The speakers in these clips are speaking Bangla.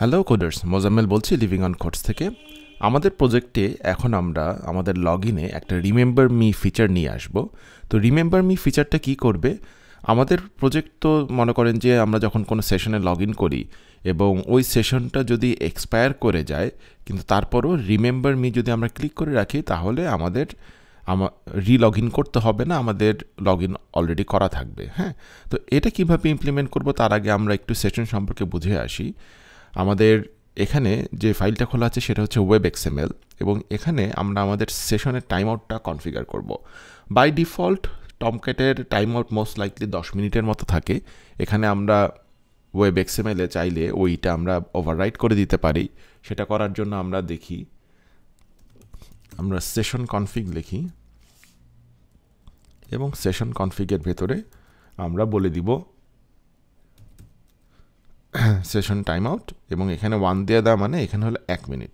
হ্যালো কোডার্স মোজাম্মেল বলছি লিভিং অন কোর্স থেকে। আমাদের প্রজেক্টে এখন আমরা আমাদের লগ ইনে একটা রিমেম্বার মি ফিচার নিয়ে আসব। তো রিমেম্বার মি ফিচারটা কি করবে? আমাদের প্রজেক্ট তো মনে করেন যে আমরা যখন কোনো সেশনে লগ ইন করি এবং ওই সেশনটা যদি এক্সপায়ার করে যায়, কিন্তু তারপরও রিমেম্বার মি যদি আমরা ক্লিক করে রাখি, তাহলে আমাদের আমা রি লগ ইন করতে হবে না, আমাদের লগ ইন অলরেডি করা থাকবে হ্যাঁ? তো এটা কীভাবে ইমপ্লিমেন্ট করব, তার আগে আমরা একটু সেশন সম্পর্কে বুঝে আসি। আমাদের এখানে যে ফাইলটা খোলা আছে সেটা হচ্ছে ওয়েব এক্সএমএল এবং এখানে আমরা আমাদের সেশনের টাইম আউটটা কনফিগার করব। বাই ডিফল্ট টমকেটের টাইম আউট মোস্ট লাইকলি দশ মিনিটের মতো থাকে। এখানে আমরা ওয়েব এক্সএমএলে চাইলে ওইটা আমরা ওভাররাইট করে দিতে পারি। সেটা করার জন্য আমরা দেখি। আমরা সেশন কনফিগ লিখি এবং সেশন কনফিগের ভেতরে আমরা বলে দিব সেশন টাইম আউট এবং এখানে ওয়ান দিয়ে দেওয়া মানে এখানে হলো এক মিনিট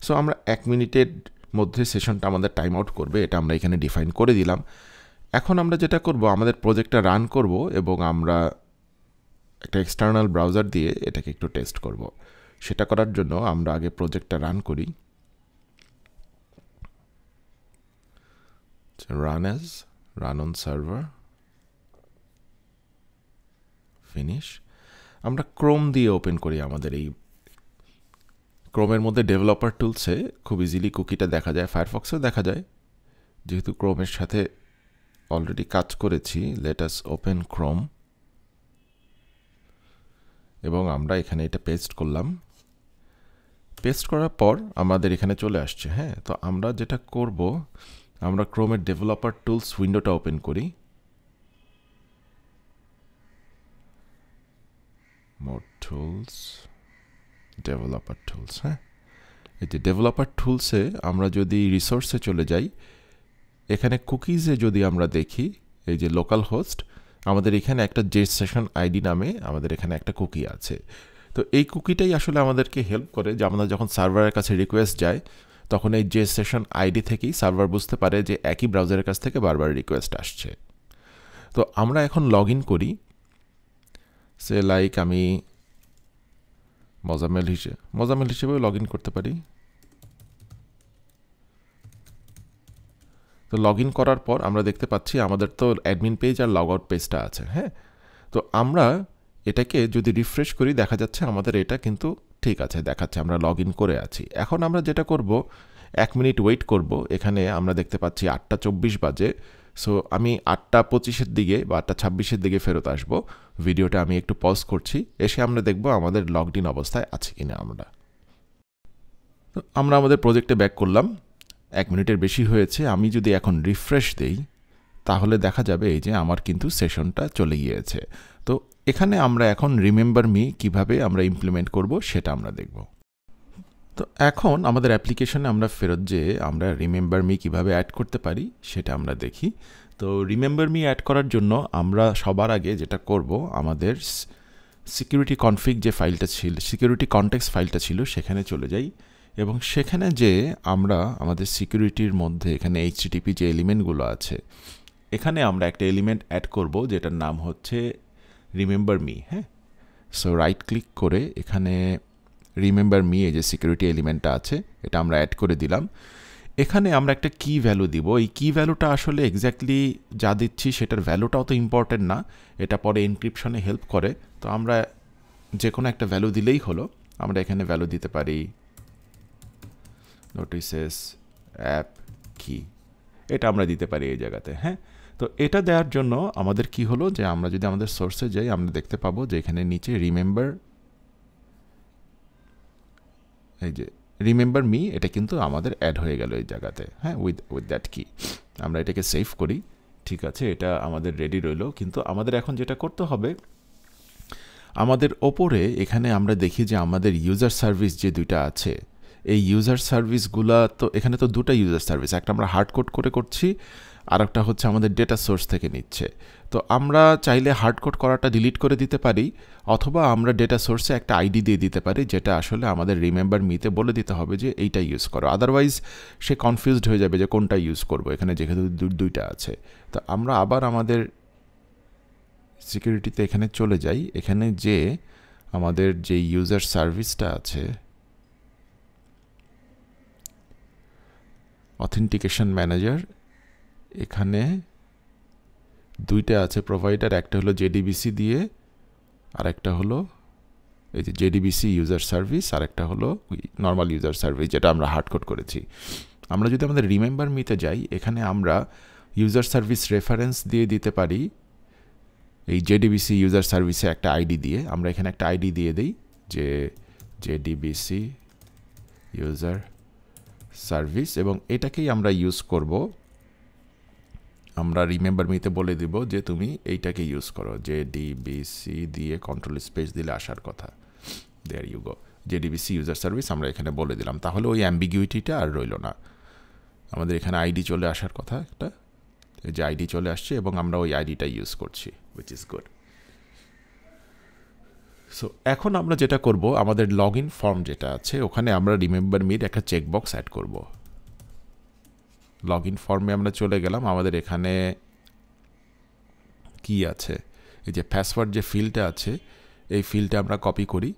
সো আমরা এক মিনিটের মধ্যে সেশনটা আমাদের টাইম আউট করবে, এটা আমরা এখানে ডিফাইন করে দিলাম। এখন আমরা যেটা করব, আমাদের প্রজেক্টটা রান করব এবং আমরা একটা এক্সটার্নাল ব্রাউজার দিয়ে এটাকে একটু টেস্ট করব। সেটা করার জন্য আমরা আগে প্রজেক্টটা রান করি। Run as run on server finish আমরা ক্রোম দিয়ে ওপেন করি আমাদের এই ক্রোমের মধ্যে ডেভেলপার টুলসে খুব ইজিলি কুকিটা দেখা যায় ফায়ারফক্সেও দেখা যায়। যেহেতু ক্রোমের সাথে অলরেডি কাজ করেছি লেটাস ওপেন ক্রোম এবং আমরা এখানে এটা পেস্ট করলাম। পেস্ট করার পর আমাদের এখানে চলে আসছে হ্যাঁ? তো আমরা যেটা করব, আমরা ক্রোমের ডেভেলপার টুলস উইন্ডোটা ওপেন করি। মোর টুলস ডেভেলপার টুলস হ্যাঁ? এই যে ডেভেলপার টুলসে আমরা যদি রিসোর্সে চলে যাই, এখানে কুকিজে যদি আমরা দেখি, এই যে লোকাল হোস্ট আমাদের এখানে একটা জে সেশন আইডি নামে আমাদের এখানে একটা কুকি আছে। তো এই কুকিটাই আসলে আমাদেরকে হেল্প করে যে আমরা যখন সার্ভারের কাছে রিকোয়েস্ট যায় তখন এই জে সেশন আইডি থেকেই সার্ভার বুঝতে পারে যে একই ব্রাউজারের কাছ থেকে বারবার রিকোয়েস্ট আসছে। তো আমরা এখন লগ ইন করি সে লাইক আমি মজামেল হিসেবে মজামেল হিসেবেও লগ ইন করতে পারি। তো লগ ইন করার পর আমরা দেখতে পাচ্ছি আমাদের তো অ্যাডমিন পেজ আর লগ আউট পেজটা আছে হ্যাঁ? তো আমরা এটাকে যদি রিফ্রেশ করি, দেখা যাচ্ছে আমাদের এটা কিন্তু ঠিক আছে, দেখাচ্ছে, আমরা লগ ইন করে আছি। এখন আমরা যেটা করব, এক মিনিট ওয়েট করব, এখানে আমরা দেখতে পাচ্ছি আটটা চব্বিশ বাজে। সো আমি আটটা পঁচিশের দিকে বা আটটা ছাব্বিশের দিকে ফেরত আসব। ভিডিওটা আমি একটু পজ করছি। এসে আমরা দেখব আমাদের লগড ইন অবস্থায় আছে কিনা আমরা। তো, আমরা আমাদের প্রজেক্টে ব্যাক করলাম। এক মিনিটের বেশি হয়েছে। আমি যদি এখন রিফ্রেশ দেই, তাহলে দেখা যাবে এই যে আমার কিন্তু সেশনটা চলে গিয়েছে। তো, এখানে আমরা এখন রিমেম্বার মি কীভাবে আমরা ইমপ্লিমেন্ট করব সেটা আমরা দেখব। তো এখন আমাদের অ্যাপ্লিকেশনে আমরা ফেরত যে আমরা রিমেম্বার মি কীভাবে অ্যাড করতে পারি, সেটা আমরা দেখি। তো রিমেম্বার মি অ্যাড করার জন্য আমরা সবার আগে যেটা করব, আমাদের সিকিউরিটি কনফিগ যে ফাইলটা ছিল সিকিউরিটি কনটেক্স ফাইলটা ছিল, সেখানে চলে যাই। এবং সেখানে যে আমরা আমাদের সিকিউরিটির মধ্যে এখানে এইচটিপি যে এলিমেন্টগুলো আছে, এখানে আমরা একটা এলিমেন্ট অ্যাড করব, যেটার নাম হচ্ছে রিমেম্বার মি হ্যাঁ? সো রাইট ক্লিক করে এখানে রিমেম্বার মি এই যে সিকিউরিটি এলিমেন্টটা আছে, এটা আমরা অ্যাড করে দিলাম। এখানে আমরা একটা কি ভ্যালু দিব। এই কি ভ্যালুটা আসলে এক্স্যাক্টলি যা দিচ্ছি, সেটার ভ্যালুটাও তো ইম্পর্টেন্ট না। এটা পরে এনক্রিপশনে হেল্প করে। তো আমরা যে কোনো একটা ভ্যালু দিলেই হলো। আমরা এখানে ভ্যালু দিতে পারি নোটিসেস অ্যাপ কি এটা আমরা দিতে পারি এই জায়গাতে হ্যাঁ? তো এটা দেওয়ার জন্য আমাদের কি হলো যে আমরা যদি আমাদের সোর্সে যাই, আমরা দেখতে পাবো যে এখানে নিচে রিমেম্বার এই যে রিমেম্বার মি এটা কিন্তু আমাদের অ্যাড হয়ে গেল এই জায়গাতে হ্যাঁ উইথ উইথ দ্যাট কি আমরা এটাকে সেভ করি, ঠিক আছে, এটা আমাদের রেডি রইল, কিন্তু আমাদের এখন যেটা করতে হবে, আমাদের ওপরে এখানে আমরা দেখি যে আমাদের ইউজার সার্ভিস যে দুইটা আছে, এই ইউজার সার্ভিসগুলা তো, এখানে তো দুটা ইউজার সার্ভিস একটা আমরা হার্ড কোড করে করছি আর একটা হচ্ছে আমাদের ডেটা সোর্স থেকে নিচ্ছে। তো আমরা চাইলে হার্ড কোড করাটা ডিলিট করে দিতে পারি, অথবা আমরা ডেটা সোর্সে একটা আইডি দিয়ে দিতে পারি, যেটা আসলে আমাদের রিমেম্বার মিতে বলে দিতে হবে যে এইটা ইউজ করো। আদারওয়াইজ সে কনফিউজড হয়ে যাবে যে কোনটা ইউজ করব, এখানে যেহেতু দুইটা আছে। তো আমরা আবার আমাদের সিকিউরিটিতে এখানে চলে যাই। এখানে যে আমাদের যে ইউজার সার্ভিসটা আছে অথেন্টিকেশন ম্যানেজার এখানে দুইটা আছে প্রোভাইডার একটা হলো জেডিবিসি দিয়ে, আর একটা হলো এই যে জেডিবিসি ইউজার সার্ভিস আর একটা হলো নর্মাল ইউজার সার্ভিস যেটা আমরা হার্ডকোড করেছি। আমরা যদি আমাদের রিমেম্বার মিতে যাই, এখানে আমরা ইউজার সার্ভিস রেফারেন্স দিয়ে দিতে পারি। এই জেডিবিসি ইউজার সার্ভিসে একটা আইডি দিয়ে, আমরা এখানে একটা আইডি দিয়ে দিই যে জেডিবিসি ইউজার সার্ভিস এবং এটাকেই আমরা ইউজ করব আমরা রিমেম্বার মিতে বলে দিব যে তুমি এইটাকে ইউজ করো যে ডিবিসি দিয়ে কন্ট্রোল স্পেস দিলে আসার কথা। দেয়ার ইউ গো যে ডিবিসি ইউজার সার্ভিস আমরা এখানে বলে দিলাম। তাহলে ওই অ্যাম্বিগুইটিটা আর রইল না। আমাদের এখানে আইডি চলে আসার কথা একটা। যে আইডি চলে আসছে এবং আমরা ওই আইডিটা ইউজ করছি উইচ ইজ গুড সো এখন আমরা যেটা করব, আমাদের লগ ইন ফর্ম যেটা আছে, ওখানে আমরা রিমেম্বার মিট একটা চেকবক্স অ্যাড করব। লগ ইন ফর্মে আমরা চলে গেলাম। আমাদের এখানে কি আছে? এই যে পাসওয়ার্ড যে ফিল্ডটা আছে, এই ফিল্ডটা আমরা কপি করি।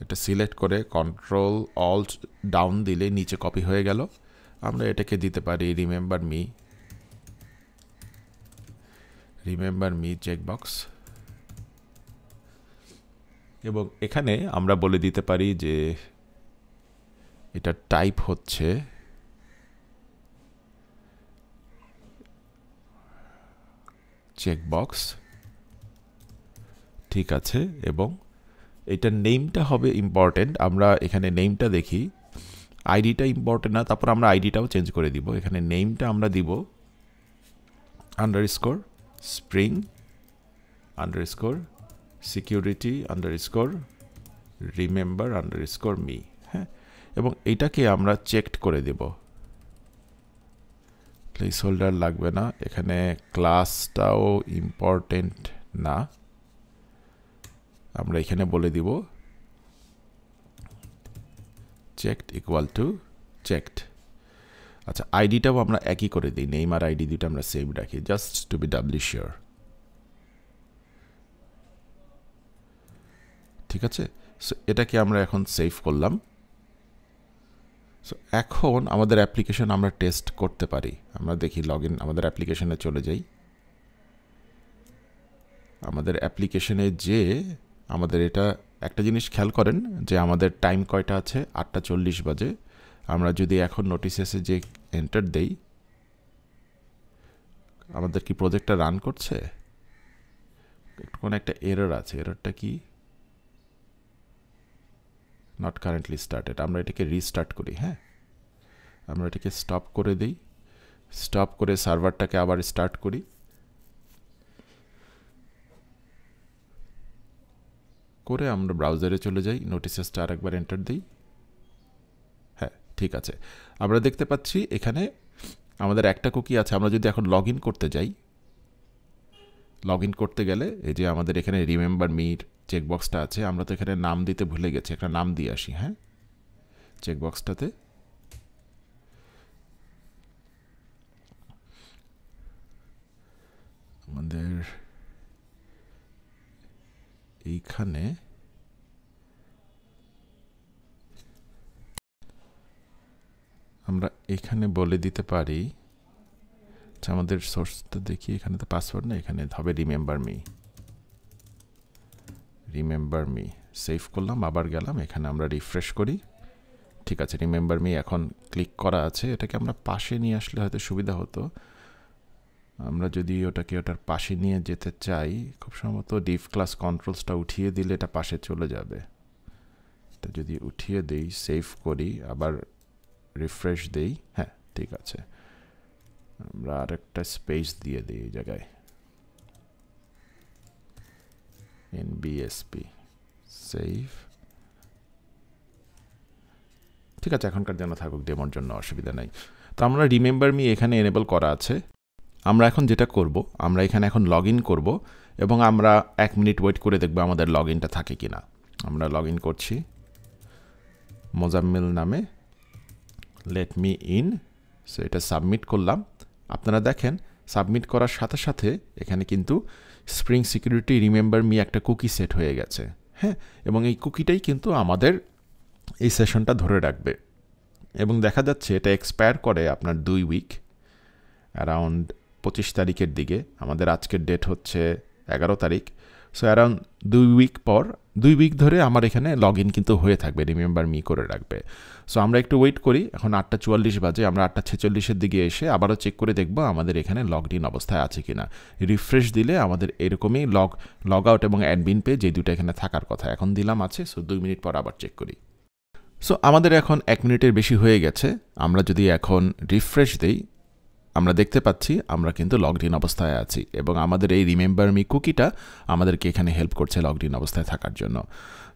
এটা সিলেক্ট করে কন্ট্রোল অল ডাউন দিলে নিচে কপি হয়ে গেল। আমরা এটাকে দিতে পারি remember me remember me checkbox এবং এখানে আমরা বলে দিতে পারি যে এটা টাইপ হচ্ছে চেকবক্স ঠিক আছে, এবং এটার নেমটা হবে ইম্পর্টেন্ট আমরা এখানে নেমটা দেখি আইডিটা ইম্পর্টেন্ট না, তারপর আমরা আইডিটাও চেঞ্জ করে দিব, এখানে নেমটা আমরা দিব underscore spring underscore security underscore remember underscore me হ্যাঁ এবং এটাকে আমরা চেকড করে দেব। প্লেস হোল্ডার লাগবে না। এখানে ক্লাসটাও ইম্পর্টেন্ট না। আমরা এখানে বলে দিব চেকড ইকুয়াল টু চেকড আচ্ছা আইডিটাও আমরা একই করে দিই নেইম আর আইডি দুটো আমরা সেভ রাখি just to be doubly sure ঠিক আছে? সো এটাকে আমরা এখন সেভ করলাম। সো এখন আমাদের অ্যাপ্লিকেশন আমরা টেস্ট করতে পারি। আমরা দেখি লগ আমাদের অ্যাপ্লিকেশনে চলে যাই। আমাদের অ্যাপ্লিকেশনে যে আমাদের এটা একটা জিনিস খেয়াল করেন যে আমাদের টাইম কয়টা আছে? আটটা চল্লিশ বাজে। আমরা যদি এখন নোটিসেসে যে এন্টার দেই, আমাদের কি প্রজেক্টটা রান করছে? কোনো একটা এরর আছে। এররটা কি? নট কারেন্টলি স্টার্টেড আমরা এটাকে রিস্টার্ট করি হ্যাঁ? আমরা এটাকে স্টপ করে দিই। স্টপ করে সার্ভারটাকে আবার স্টার্ট করি। করে আমরা ব্রাউজারে চলে যাই নোটিসেসটা আরেকবার এন্টার দিই। হ্যাঁ ঠিক আছে। আমরা দেখতে পাচ্ছি এখানে আমাদের একটা কুকি আছে। আমরা যদি এখন লগ করতে যাই লগ ইন করতে গেলে, এই যে আমাদের এখানে রিমেম্বার মির চেকবক্সটা আছে, আমরা তো এখানে নাম দিতে ভুলে গেছি, একটা নাম দিয়ে আসি হ্যাঁ? চেকবক্সটাতে আমাদের এইখানে আমরা এখানে বলে দিতে পারি আচ্ছা আমাদের সোর্সটা দেখি, এখানে তো পাসওয়ার্ড না এখানে হবে remember me remember me save করলাম, আবার গেলাম, এখানে আমরা রিফ্রেশ করি। ঠিক আছে রিমেম্বার মি এখন ক্লিক করা আছে, এটাকে আমরা পাশে নিয়ে আসলে হয়তো সুবিধা হতো। আমরা যদি ওটাকে ওটার পাশে নিয়ে যেতে চাই, খুব সম্ভবত ডিফ ক্লাস কন্ট্রোলসটা উঠিয়ে দিলে এটা পাশে চলে যাবে। এটা যদি উঠিয়ে দেই সেভ করি, আবার রিফ্রেশ দেই হ্যাঁ ঠিক আছে। আমরা আরেকটা স্পেস দিয়ে দিই এই জায়গায়। এনবিএসপি সেভ ঠিক আছে, এখনকার জন্য থাকুক ডেমোর জন্য অসুবিধা নাই। তো আমরা রিমেম্বার মি এখানে এনেবল করা আছে। আমরা এখন যেটা করব, আমরা এখানে এখন লগ ইন করব এবং আমরা এক মিনিট ওয়েট করে দেখব আমাদের লগ ইনটা থাকে কি না আমরা লগ ইন করছি। মোজাম্মিল নামে। লেট মি ইন সো এটা সাবমিট করলাম। আপনারা দেখেন, সাবমিট করার সাথে সাথে এখানে কিন্তু স্প্রিং সিকিউরিটি রিমেম্বার মি একটা কুকি সেট হয়ে গেছে। হ্যাঁ এবং এই কুকিটাই কিন্তু আমাদের এই সেশনটা ধরে রাখবে। এবং দেখা যাচ্ছে এটা এক্সপায়ার করে আপনার দুই উইক, অ্যারাউন্ড পঁচিশ তারিখের দিকে। আমাদের আজকের ডেট হচ্ছে এগারো তারিখ। সো অ্যারাউন্ড দুই উইক পর দুই উইক ধরে আমার এখানে লগ ইন কিন্তু হয়ে থাকবে রিমেম্বার মি করে রাখবে। সো আমরা একটু ওয়েট করি, এখন আটটা চুয়াল্লিশ বাজে, আমরা আটটা ছেচল্লিশের দিকে এসে আবারও চেক করে দেখব আমাদের এখানে লগড ইন অবস্থায় আছে কি না রিফ্রেশ দিলে আমাদের এরকমই লগ লগ আউট এবং অ্যাডমিন পে যে দুটো এখানে থাকার কথা এখন দিলাম আছে সো দুই মিনিট পর আবার চেক করি। সো আমাদের এখন এক মিনিটের বেশি হয়ে গেছে, আমরা যদি এখন রিফ্রেশ দিই আমরা দেখতে পাচ্ছি, আমরা কিন্তু লগড ইন অবস্থায় আছি এবং আমাদের এই রিমেম্বার মি কুকিটা আমাদেরকে এখানে হেল্প করছে লগড ইন অবস্থায় থাকার জন্য।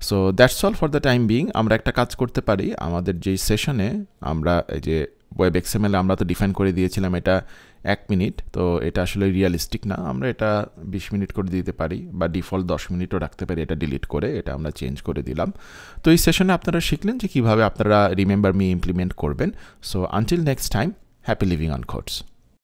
So that's all for the time being আমরা একটা কাজ করতে পারি, আমাদের যেই সেশনে আমরা এই যে ওয়েব এক্সএমএলে আমরা তো ডিফাইন করে দিয়েছিলাম এটা এক মিনিট তো এটা আসলে রিয়ালিস্টিক না, আমরা এটা বিশ মিনিট করে দিতে পারি বা ডিফল্ট দশ মিনিটও রাখতে পারি এটা ডিলিট করে, এটা আমরা চেঞ্জ করে দিলাম। তো এই সেশনে আপনারা শিখলেন যে কীভাবে আপনারা রিমেম্বার মি ইমপ্লিমেন্ট করবেন। So until next time happy living on courts